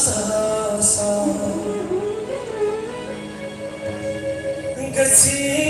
să Găsim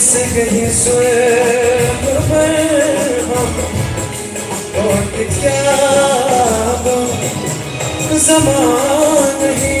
miss कहीं बहुत क्या जमान नहीं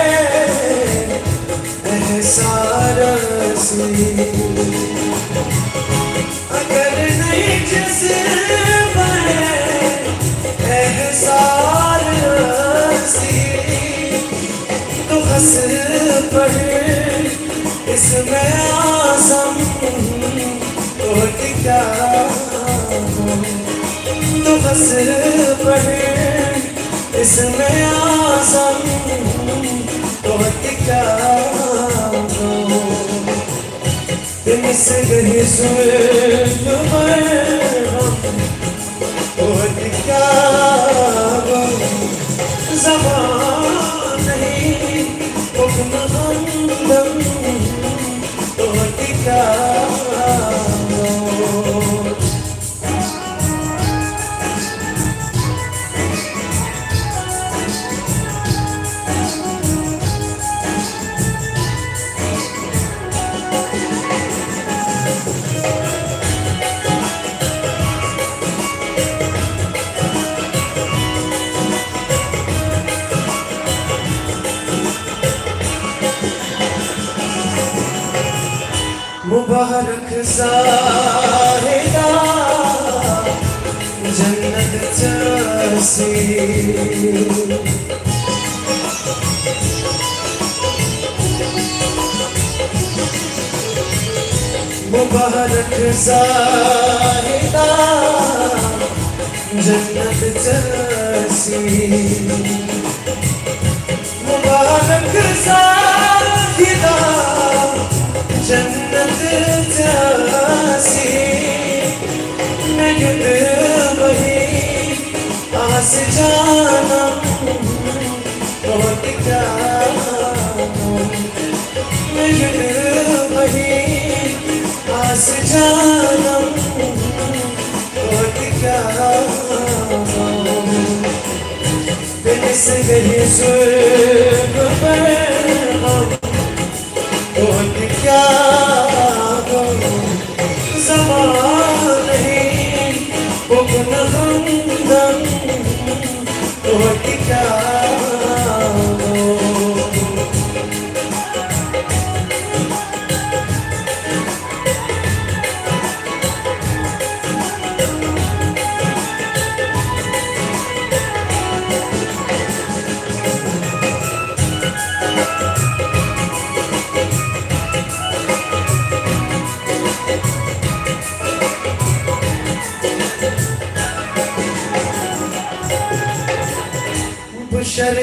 तो हंस पड़े इसमें आसम तो टिका तो हंस पड़े इसमें आसम तो टिका दिन से गही सुन और क्या जबान मुबारक जाहिदा जन्नत जैसी मुबारक जाहिदा जन्नत जैसी मुबारक जाहिदा जासी नगद वही आस जाना बहुत क्या नगद वही आस जाना बहुत क्या दिल से गई सुर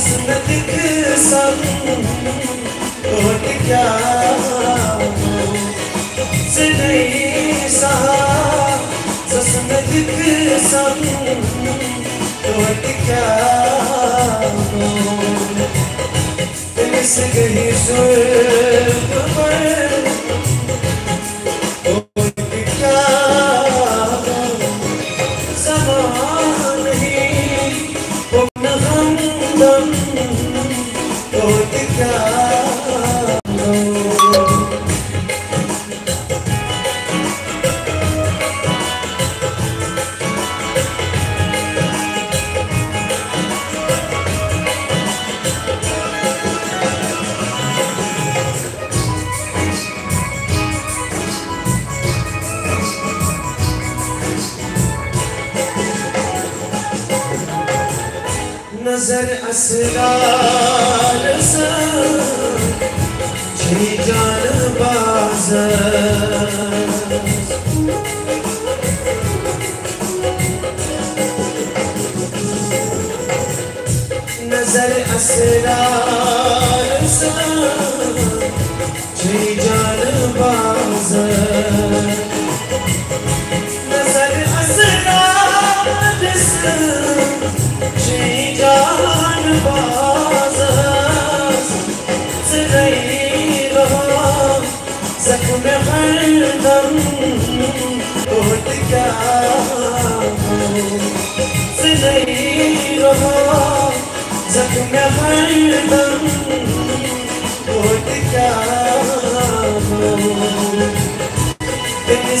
ससन समूह रोट कसी ससन दिख समू रोट कृष्णी सुर yazar asrarısın Şeytanı bazen Nazar asrarısın Şeytanı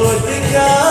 रोज क्या